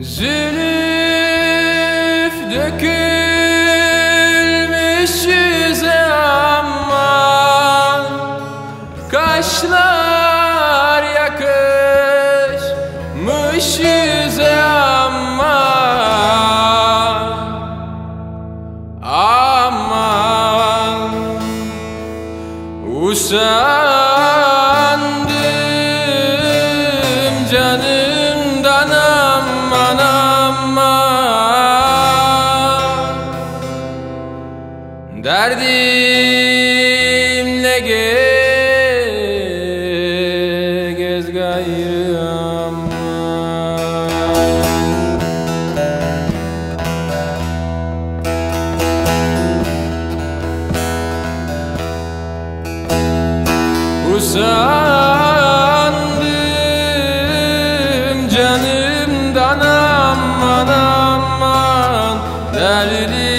Zülüf dökülmüş yüze ama Kaşlar Derdimle ge gez gayrı Usandım canımdan aman aman. Derdim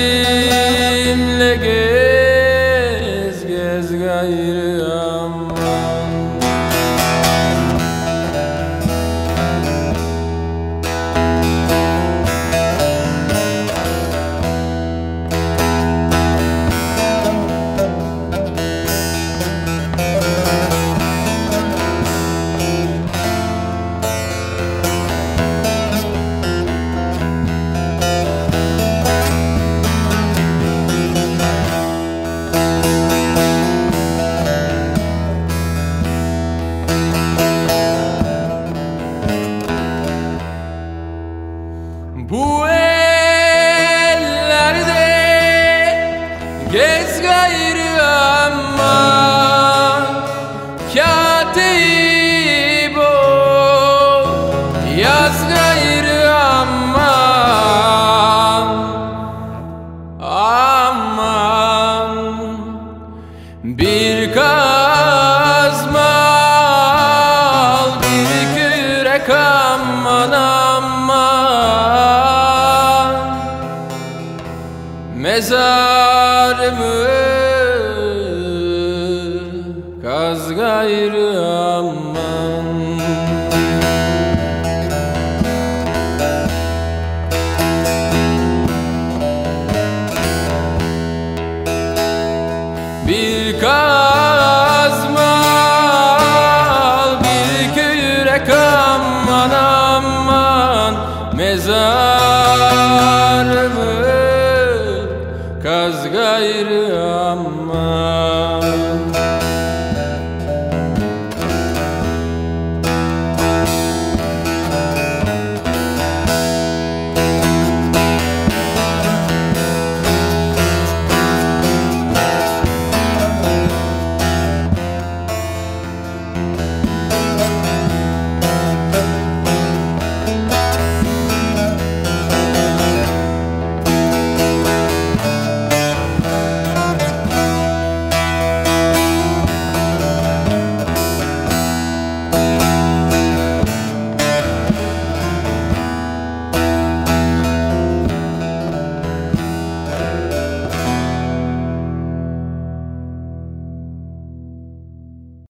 不会。mezarımı kaz gayrı amma